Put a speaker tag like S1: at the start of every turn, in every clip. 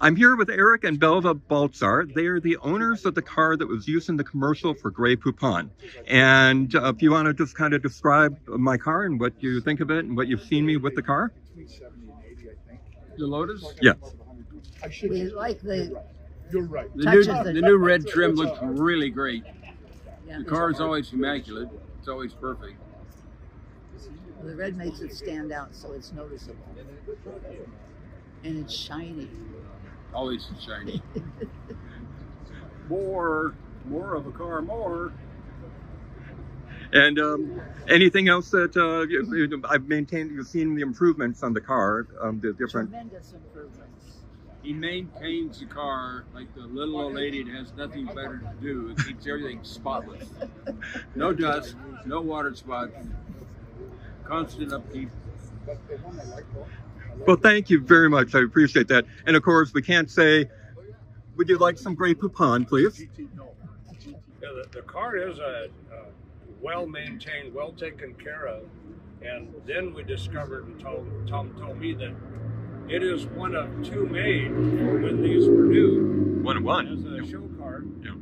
S1: I'm here with Erik and Belva Baltzar. They are the owners of the car that was used in the commercial for Grey Poupon. And uh, if you want to just kind of describe my car and what you think of it and what you've seen me with the car.
S2: The Lotus?
S1: Yes.
S3: We like the,
S4: You're right.
S2: The new,
S3: the-
S2: the new red trim looks really great.
S3: yeah,
S2: The car is always immaculate. It's always perfect.
S3: the red makes it stand out so it's noticeable. And it's shiny.
S2: Always shiny. more, more of a car, more.
S1: And um, anything else that uh, you- you- I've maintained, you've seen the improvements on the car, um, the different.
S3: Tremendous improvements.
S2: He maintains the car like the little old lady that has nothing better to do. It keeps everything spotless. No dust, no water spots, constant upkeep.
S1: Well, thank you very much. I appreciate that. And of course, we can't say, would you like some Grey Poupon, please?
S4: GT, no. GT.
S5: Yeah, the, the car is a, uh well maintained, well taken care of. And then we discovered, and Tom, Tom told me that it is one of two made when these were new
S1: One
S5: as
S1: one.
S5: a show car.
S1: Yeah.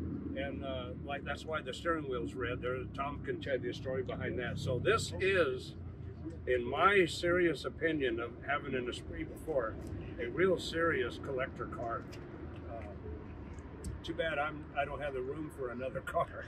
S5: And uh, like that's why the steering wheel's red. There, Tom can tell you a story behind that. So this is, in my serious opinion of having an Esprit before, a real serious collector car. Uh, too bad I'm I don't have the room for another car.